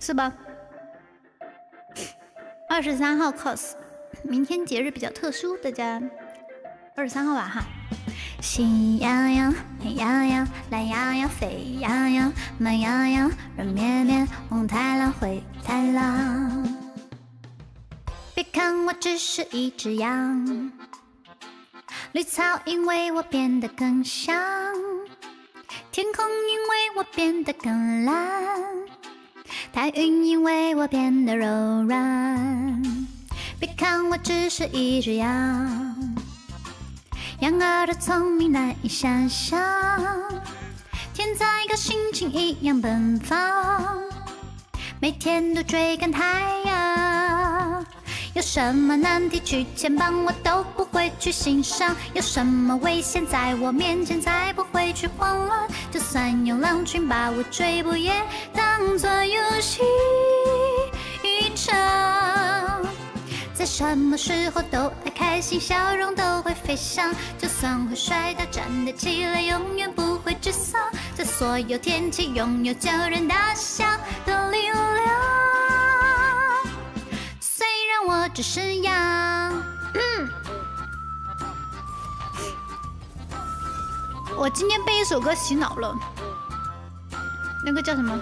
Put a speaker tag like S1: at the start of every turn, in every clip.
S1: 是吧？二十三号 cos，明天节日比较特殊，大家二十三号吧哈。喜羊羊、美羊羊、懒羊羊、沸羊羊、慢羊羊、软绵绵、红太狼、灰太狼。别看我只是一只羊，绿草因为我变得更香，天空因为我变得更蓝。白云因为我变得柔软，别看我只是一只羊，羊儿的聪明难以想象，天才和心情一样奔放，每天都追赶太阳。有什么难题去牵绊，我都不会去欣赏；有什么危险在我面前，才不会去慌乱。就算有狼群把我追捕，也当作游戏一场。在什么时候都爱开心，笑容都会飞翔。就算会摔倒，站得起来，永远不会沮丧。在所有天气，拥有叫人大笑的力量。只是羊。我今天被一首歌洗脑了，那个叫什么？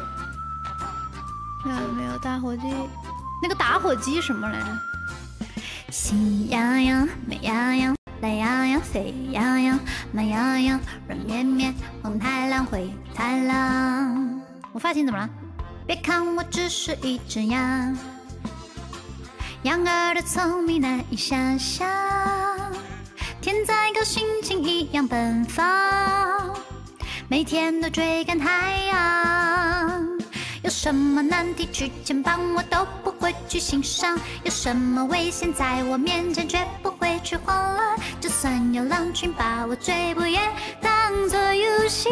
S1: 没有没有打火机，那个打火机什么来着？喜羊羊、美羊羊、懒羊羊、沸羊羊、慢羊羊、软绵绵、红太狼、灰太狼。我发型怎么了？别看我只是一只羊。羊儿的聪明难以想象，天再高心情一样奔放，每天都追赶太阳。有什么难题去牵绊，我都不会去欣赏；有什么危险在我面前，绝不会去慌乱。就算有狼群把我追捕，也当作游戏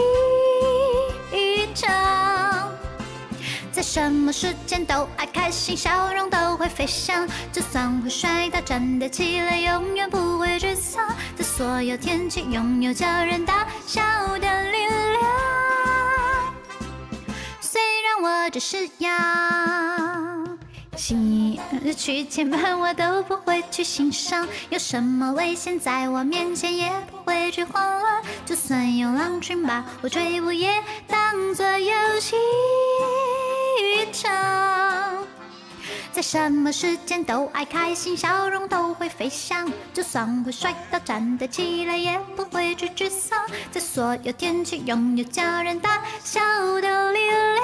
S1: 什么时间都爱开心，笑容都会飞翔。就算会摔倒，站得起来，永远不会沮丧。在所有天气，拥有叫人大笑的力量。虽然我只是羊，心去牵绊我都不会去欣赏。有什么危险在我面前，也不会去慌乱。就算有狼群把我追捕，也当作游戏。一场，在什么时间都爱开心，笑容都会飞翔。就算会摔倒，站得起来，也不会去沮丧。在所有天气，拥有叫人大笑的力量。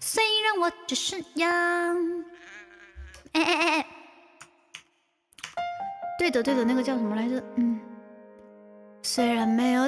S1: 虽然我只是羊，哎哎哎，对的对的，那个叫什么来着？嗯，虽然没有。